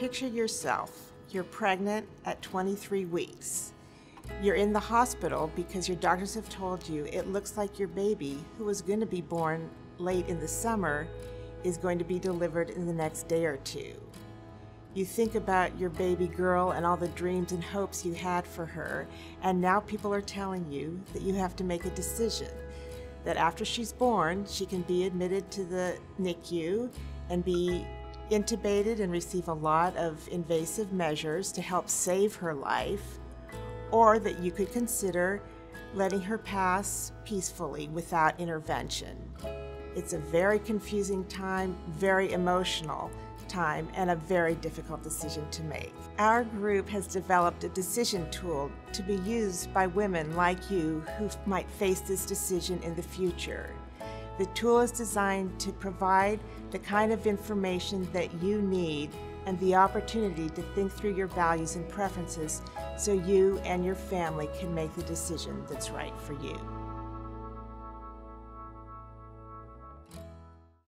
Picture yourself. You're pregnant at 23 weeks. You're in the hospital because your doctors have told you it looks like your baby, who was going to be born late in the summer, is going to be delivered in the next day or two. You think about your baby girl and all the dreams and hopes you had for her, and now people are telling you that you have to make a decision. That after she's born, she can be admitted to the NICU and be intubated and receive a lot of invasive measures to help save her life, or that you could consider letting her pass peacefully without intervention. It's a very confusing time, very emotional time, and a very difficult decision to make. Our group has developed a decision tool to be used by women like you who might face this decision in the future. The tool is designed to provide the kind of information that you need and the opportunity to think through your values and preferences so you and your family can make the decision that's right for you.